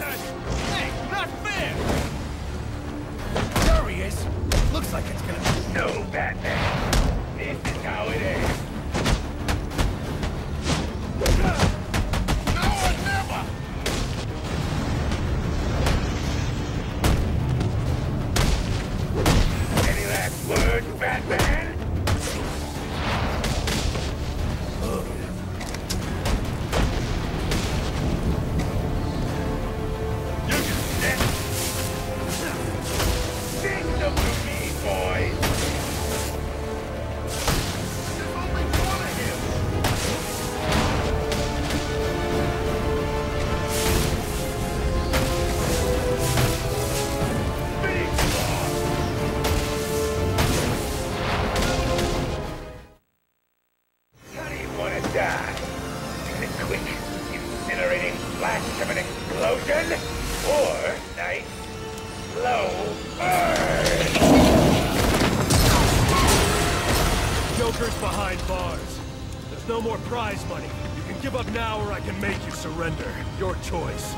that? Hey, not fair! There he is! Looks like it's gonna... be No, Batman! This is how it is! Batman! devastating blast of an explosion or nice slow burn. Joker's behind bars. There's no more prize money. You can give up now or I can make you surrender. Your choice.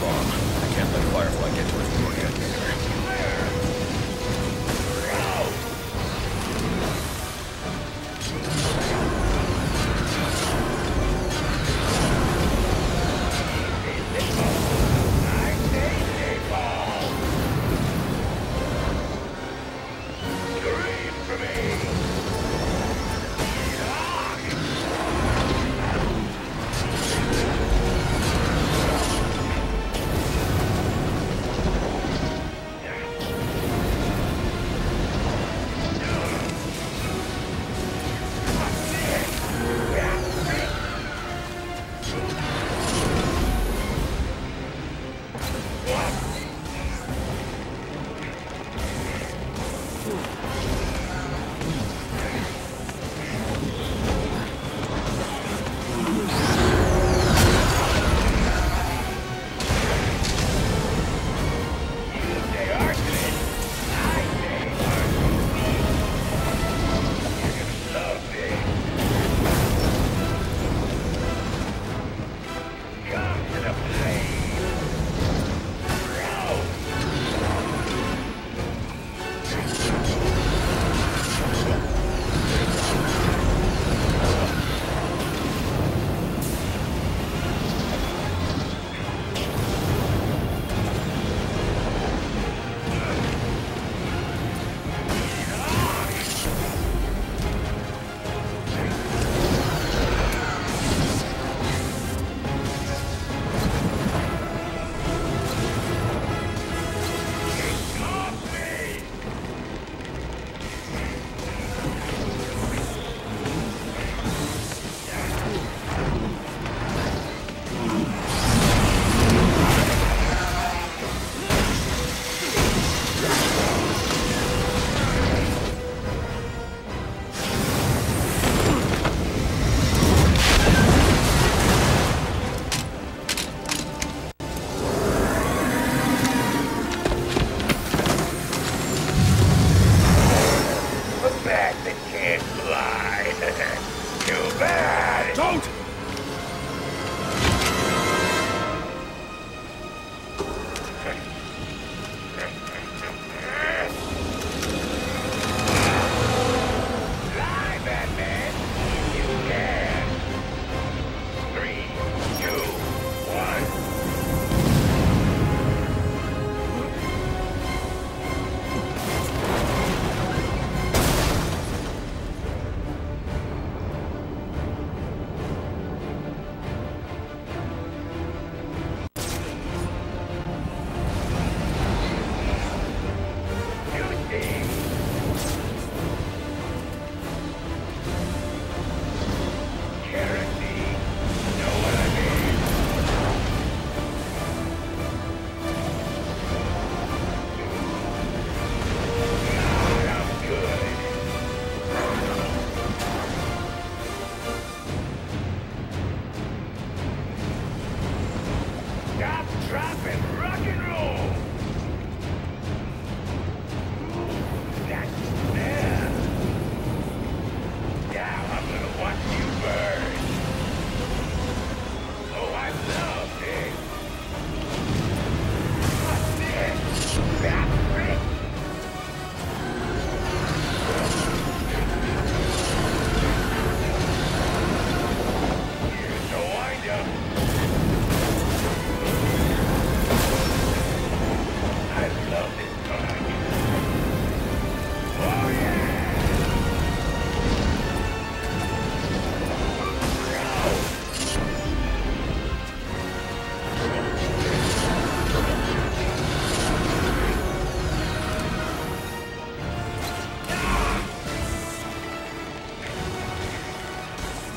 bomb. I can't let Firefly get to it.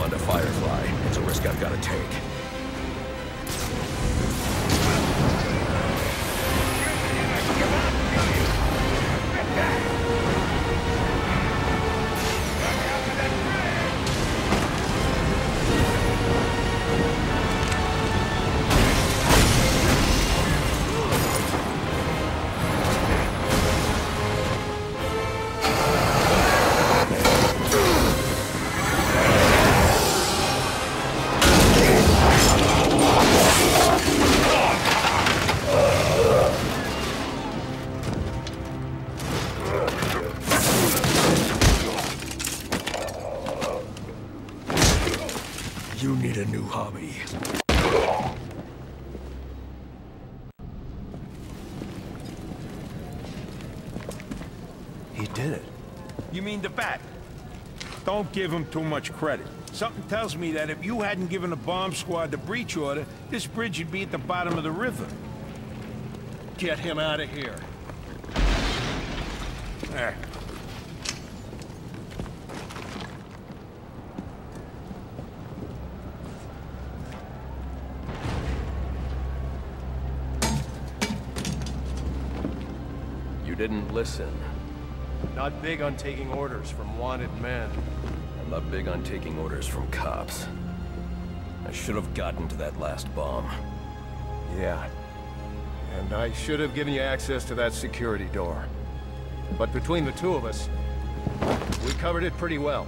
onto Firefly. It's a risk I've got to take. Need a new hobby. He did it. You mean the bat? Don't give him too much credit. Something tells me that if you hadn't given the bomb squad the breach order, this bridge would be at the bottom of the river. Get him out of here. Eh. Didn't listen. Not big on taking orders from wanted men. I'm not big on taking orders from cops. I should have gotten to that last bomb. Yeah. And I should have given you access to that security door. But between the two of us, we covered it pretty well.